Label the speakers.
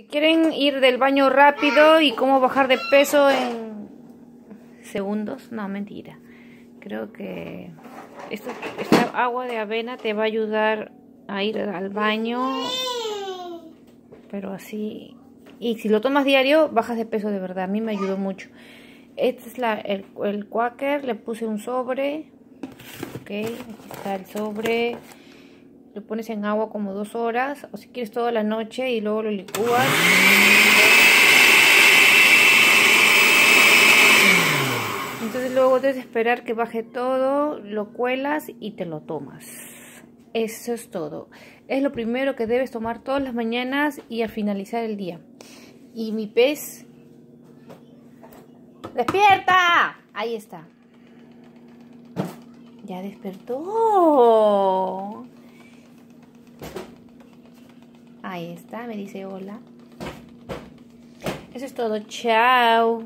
Speaker 1: Si quieren ir del baño rápido y cómo bajar de peso en segundos, no, mentira. Creo que esta, agua de avena te va a ayudar a ir al baño, pero así. Y si lo tomas diario, bajas de peso de verdad. A mí me ayudó mucho. Este es la, el, el quaker, le puse un sobre. Ok, aquí está el sobre lo pones en agua como dos horas o si quieres toda la noche y luego lo licúas. Entonces luego debes esperar que baje todo lo cuelas y te lo tomas. Eso es todo. Es lo primero que debes tomar todas las mañanas y al finalizar el día. Y mi pez despierta ahí está. Ya despertó Ahí está, me dice hola. Eso es todo. Chao.